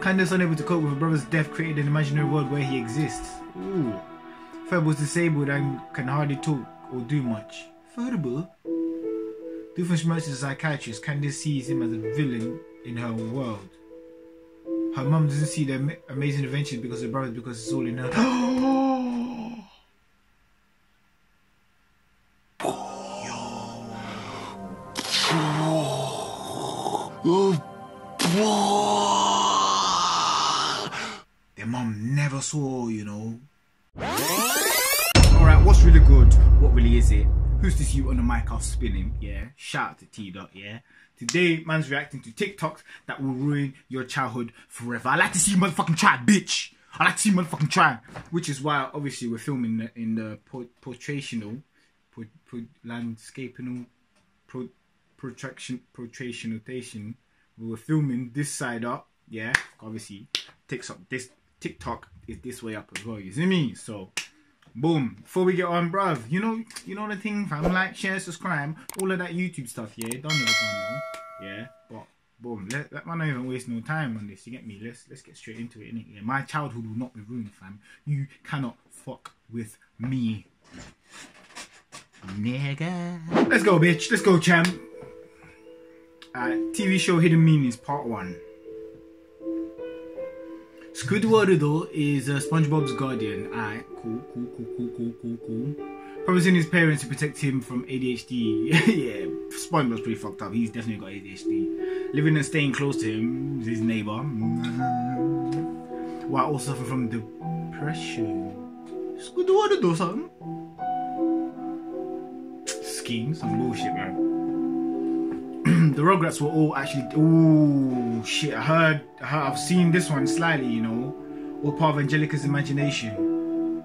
Candace, unable to cope with her brother's death, created an imaginary world where he exists. Ooh. Ferb was disabled and can hardly talk or do much. Furthermore, Doofenshmirtz is a psychiatrist. Candace sees him as a villain in her world. Her mum doesn't see the amazing adventures because her brothers because it's all in her. You know. Alright, what's really good? What really is it? Who's this you on the mic off spinning? Yeah, shout out to T Dot, yeah. Today, man's reacting to TikToks that will ruin your childhood forever. I like to see you motherfucking try, bitch. I like to see you motherfucking try. Which is why, obviously, we're filming the- in the por- portraitational, por- por- landscapinal, pro- protraction, portraitational. We were filming this side up, yeah. Obviously, TikTok, this TikTok is this way up as well. You see me? So, boom. Before we get on, bruv, you know, you know the thing, fam. Like, share, subscribe, all of that YouTube stuff. Yeah, don't know the Yeah, but boom. Let, let man not even waste no time on this. You get me? Let's let's get straight into it. Innit? Yeah, my childhood will not be ruined, fam. You cannot fuck with me, nigga. Let's go, bitch. Let's go, champ. Uh, TV show Hidden Meanings Part One. Squidward is uh, SpongeBob's guardian. Alright, cool, cool, cool, cool, cool, cool, cool. Promising his parents to protect him from ADHD. yeah, SpongeBob's pretty fucked up. He's definitely got ADHD. Living and staying close to him, is his neighbor. While also suffering from depression. Squidward though, son. Scheme, some bullshit, man the Rugrats were all actually. Ooh, shit! I heard, I heard, I've seen this one slightly, you know, all part of Angelica's imagination.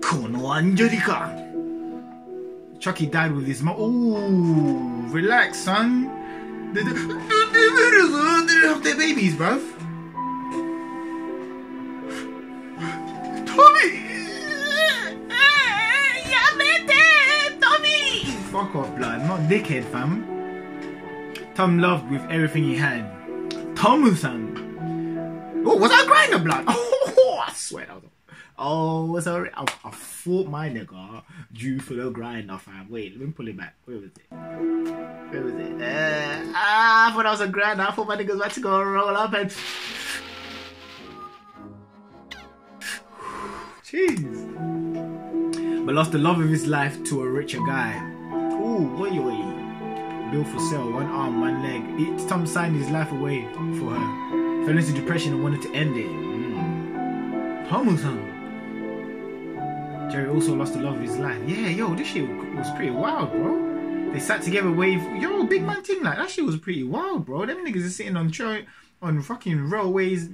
Kono Angelica. Chuckie died with his mom. Ooh, relax, son. They, didn't have their babies, bruv. Tommy. Tommy. Fuck off, blood. Not dickhead, fam. Tom loved with everything he had. Tomu-san. Oh, was that grinder blood? Oh, I swear that was. Oh, that? I, I thought my nigga drew for the grinder, fam. Wait, let me pull it back. Where was it? Where was it? Uh, ah, I thought I was a grinder. I thought my nigga was about to go roll up and. Jeez. But lost the love of his life to a richer guy. Ooh, wait, wait. Bill for sale, one arm, one leg. Tom signed his life away for her. Fell into depression and wanted to end it. Mm. Tomo-san. Jerry also lost the love of his life. Yeah, yo, this shit was pretty wild, bro. They sat together wave. Yo, big man thing like that shit was pretty wild, bro. Them niggas are sitting on tra- on fucking railways.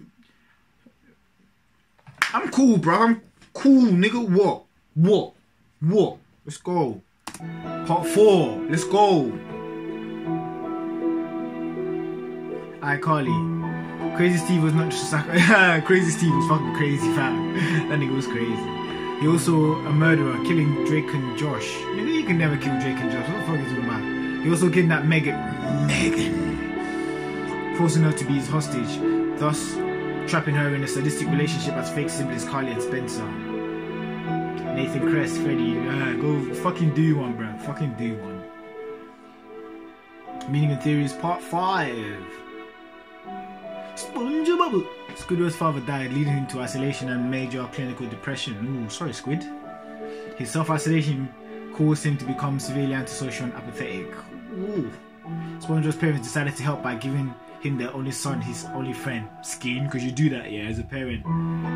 I'm cool, bro. I'm cool, nigga. What? What? What? Let's go. Part four. Let's go. iCarly. Crazy Steve was not just a Crazy Steve was fucking crazy, fam. that nigga was crazy. He also a murderer, killing Drake and Josh. Nigga, you can never kill Drake and Josh. What the fuck you talking about? He also kidnapped Megan. Megan. Forcing her to be his hostage, thus trapping her in a sadistic relationship as fake siblings Carly and Spencer. Nathan Kress, Freddie, uh, go fucking do one, bro. Fucking do one. Meaning and Theories Part 5. SpongeBob. Squidward's father died, leading him to isolation and major clinical depression. Ooh, sorry, Squid. His self-isolation caused him to become severely antisocial and apathetic. Ooh. SpongeBob's parents decided to help by giving him their only son, his only friend. Scheme, because you do that, yeah, as a parent.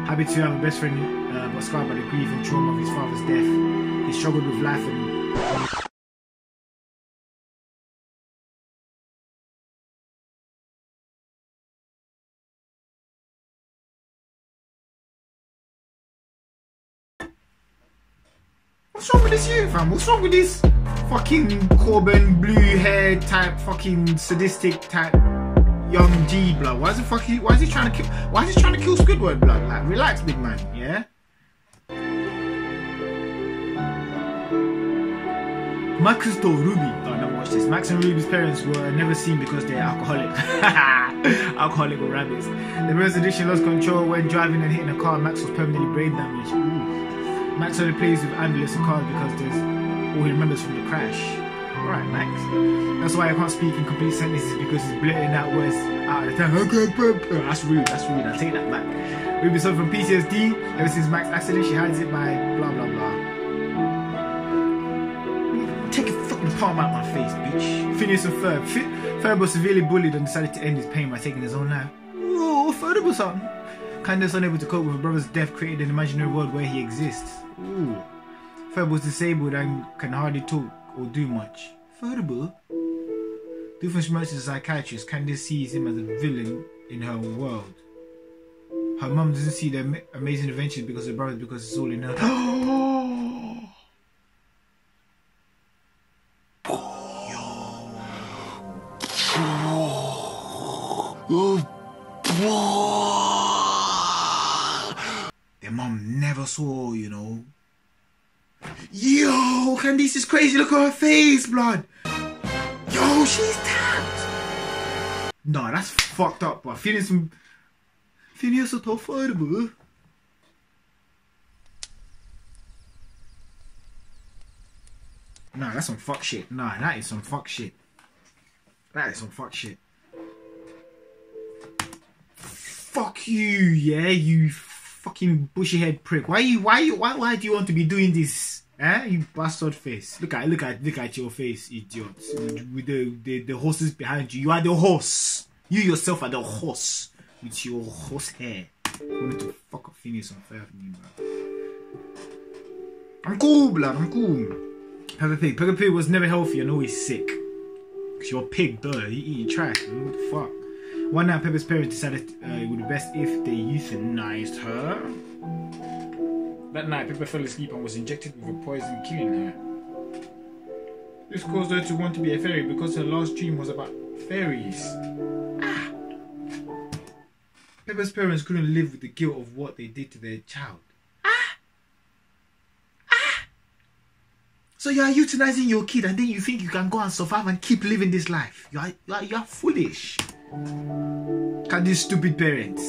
Happy to have a best friend, uh, but scarred by the grief and trauma of his father's death. He struggled with life and What's wrong with this youth, fam? What's wrong with this fucking Corbin Bleu hair type, fucking sadistic type young G blood? Why is he fucking? Why is he trying to kill? Why is he trying to kill Squidward blood? Like, relax, big man. Yeah. Max told Ruby. Oh, never this. Max and Ruby's parents were never seen because they're alcoholic. Alcoholic with rabbits. The Rose lost control when driving and hitting a car. Max was permanently brain damaged. Max only plays with ambulance and cars because there's all he remembers from the crash. Alright, Max. That's why I can't speak in complete sentences because he's blurting out words out of the time. That's rude, that's rude. I'll take that back. Ruby suffered from PTSD ever since Max's accident. She hides it by blah blah blah. Take a fucking palm out my face, bitch. Phineas and Ferb. Ferb was severely bullied and decided to end his pain by taking his own life. Oh, Ferb was on. Candace, unable to cope with her brother's death, created an imaginary world where he exists. Ooh. Ferb was disabled and can hardly talk or do much. Ferb? Doofenshmirtz is a psychiatrist. Candace sees him as a villain in her world. Her mum doesn't see the amazing adventures because of her brother because it's all in her. Their mum never saw, you know. Yo, Candace is crazy. Look at her face, blood. Yo, she's tapped. Nah, that's fucked up, bro. Feeling some. Feeling so tough, bro. Nah, that's some fuck shit. Nah, that is some fuck shit. That is some fuck shit. Fuck you, yeah, you fucking bushy head prick. Why you why you why why do you want to be doing this? Eh? You bastard face. Look at look at look at your face, idiot. With the, the, the horses behind you. You are the horse. You yourself are the horse. With your horse hair. Want to fuck on fair me, bro. I'm cool, blood, I'm cool. Peppa Pig. Peppa Pig was never healthy and always sick. Cause you're a pig, duh. You eat trash. What the fuck? One night, Peppa's parents decided uh, it would be best if they euthanized her. That night, Peppa fell asleep and was injected with a poison, killing her. This caused her to want to be a fairy because her last dream was about fairies. Ah. Peppa's parents couldn't live with the guilt of what they did to their child. So you are euthanizing your kid and then you think you can go and survive and keep living this life. You are, you are, you are foolish. Can these stupid parents?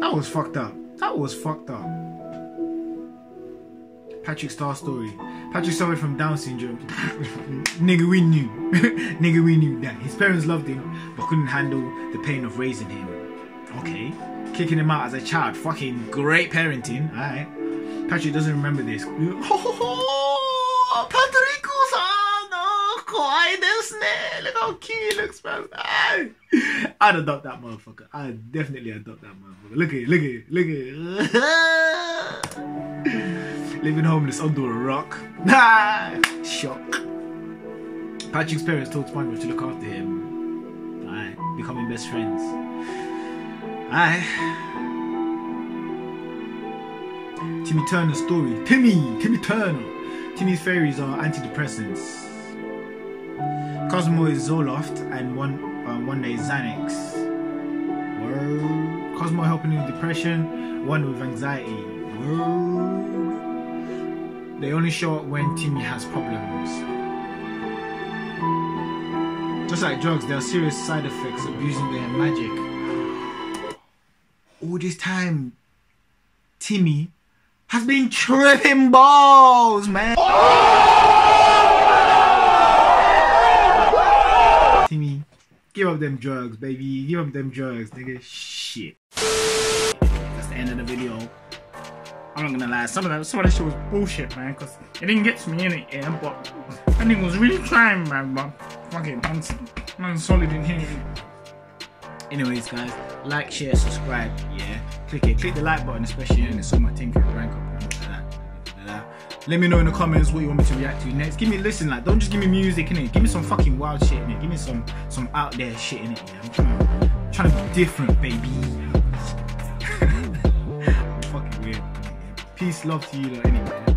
That was fucked up. That was fucked up. Patrick Star story. Patrick suffered from Down syndrome. Nigga, we knew. Nigga, we knew that. His parents loved him but couldn't handle the pain of raising him. Okay. Kicking him out as a child. Fucking great parenting. Alright. Patrick doesn't remember this. Look how cute he looks, man. I'd adopt that motherfucker. I'd definitely adopt that motherfucker. Look at it, look at it, look at it. Living homeless under a rock. Shock. Patrick's parents told SpongeBob to look after him. Aye, becoming best friends. Aye. Timmy Turner's story. Timmy! Timmy Turner! Timmy's fairies are antidepressants. Cosmo is Zoloft and one uh, Wanda Xanax. Cosmo helping with depression, one with anxiety. They only show up when Timmy has problems. Just like drugs, there are serious side effects of using their magic. All this time, Timmy has been tripping balls, man. Timmy, give up them drugs, baby. Give up them drugs, nigga. Shit. That's the end of the video. I'm not gonna lie, some of that some of that shit was bullshit, man, cause it didn't get to me in it, yeah, but I think was really trying, man, but fucking man, man solid in here. Anyways, guys, like, share, subscribe, yeah. Click it, click the like button, especially, and it's so my can rank up all. Let me know in the comments what you want me to react to next. Give me listen, like don't just give me music in it. Give me some fucking wild shit in it. Give me some some out there shit in it. Yeah, I'm trying, I'm trying to be different, baby. Fucking weird. Peace, love to you, though. Anyway.